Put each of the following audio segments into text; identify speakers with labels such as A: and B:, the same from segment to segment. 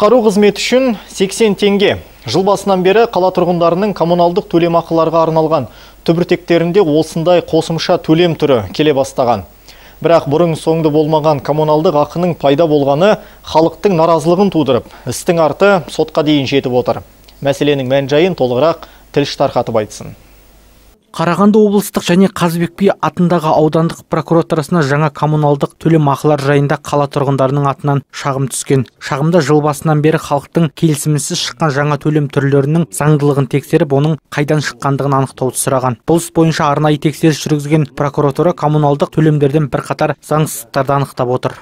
A: Құтқару қызметі үшін 80 теңге. Жыл басынан бері қала тұрғындарының коммуналдық төлемақыларға арналған түбіртектерінде осындай қосымша төлем түрі келе бастаған. Бірақ бұрын соңды болмаған коммуналдық ақының пайда болғаны халықтың наразылығын тудырып, істің арты сотқа дейін жетіп отыр. Мәселенің мән жайын толығырақ тілші тарқатып айтсын.
B: Қарағанды облыстық және Қазыбек би атындағы аудандық прокуратурасына жаңа коммуналдық төлем ақылар жайында қала тұрғындарының атынан шағым түскен. Шағымда жыл басынан бері халықтың келісімінсіз шыққан жаңа төлем түрлерінің заңдылығын тексеріп, оның қайдан шыққандығын анықтауды сұраған. Бұл іс бойынша арнайы тексеріс жүргізген прокуратура коммуналдық төлемдерден бірқатар заңсыздықтарды анықтап отыр.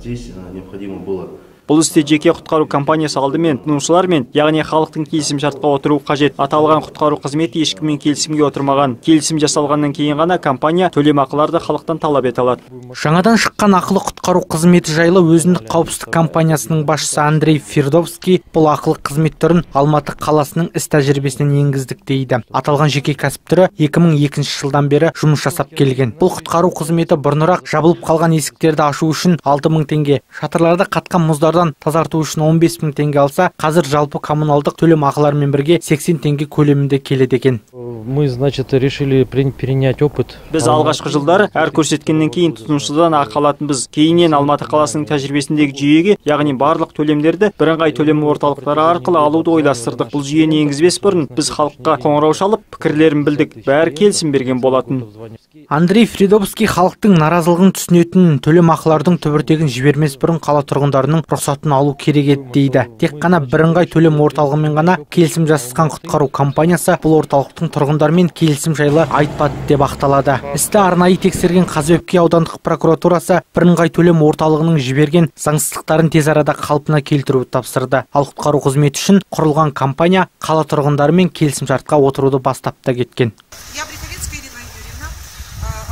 C: Здесь необходимо было
D: бұл істе жеке құтқару компаниясы алдымен тұтынушылармен яғни халықтың келісім шартқа отыруы қажет. Аталған құтқару қызметі ешкіммен келісімге отырмаған. Келісім жасалғаннан кейін ғана компания төлемақыларды халықтан талап ете алады.
B: Жаңадан шыққан ақылы құтқару қызметі жайлы өзіндік қауіпсіздік компаниясының басшысы андрей фердовский бұл ақылы қызмет түрін алматы қаласының іс тәжірибесінен енгіздік дейді. Аталған жеке кәсіп түрі 2002 жылдан бері жұмыс жасап келген. Бұл құтқару қызметі бұрынырақ жабылып қалған есіктерді ашу үшін 6000 теңге шатырларды қатқан мұздардан тазарту үшін 15 мың теңге алса қазір жалпы коммуналдық төлем ақыларымен бірге 80 теңге көлемінде келеді екен.
E: Мы значит решили перенять опыт.
D: Біз алғашқы жылдары әр көрсеткеннен кейін тұтынушыдан ақы алатынбыз. Кейіннен алматы қаласының тәжірибесіндегі жүйеге яғни барлық төлемдерді бірыңғай төлем орталықтары арқылы алуды ойластырдық. Бұл жүйені енгізбес бұрын біз халыққа қоңырау шалып пікірлерін білдік. Бәрі келісім берген болатын.
B: Андрей фридовский халықтың наразылығын түсінетін төлем ақылардың түбіртегін жібермес бұрын қала тұрғындарының рұқсатын алу керек еді дейді. Тек қана бірыңғай төлем орталығымен ғана келісім жасасқан құтқару компаниясы бұл орталықтың тұрғындармен келісім жайлы айтпады деп ақталады. Істі арнайы тексерген қазыбек аудандық прокуратурасы бірыңғай төлем орталығының жіберген заңсыздықтарын тез арада қалпына келтіруді тапсырды. Ал құтқару қызметі үшін құрылған компания қала тұрғындарымен келісім шартқа отыруды бастап та кеткен.
F: Я Ирина Юрьевна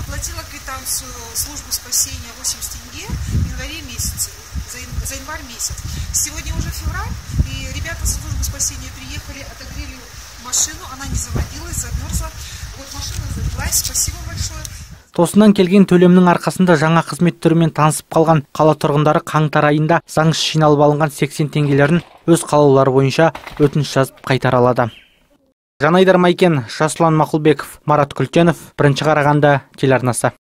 F: оплатила квитанцию службы спасения 80 тенге в январе месяце, за, январь месяц. Сегодня уже февраль, и ребята службы спасения приехали, отогрели машину, она не заводилась, замерзла. Вот машина завелась, спасибо большое.
B: тосыннан келген төлемнің арқасында жаңа қызмет түрімен танысып қалған қала тұрғындары қаңтар айында заңсыз жиналып алынған 80 теңгелерін өз қалаулары бойынша өтініш жазып қайтара алады жанайдар майкен жасұлан мақұлбеков марат күлтенов бірінші қарағанды телеарнасы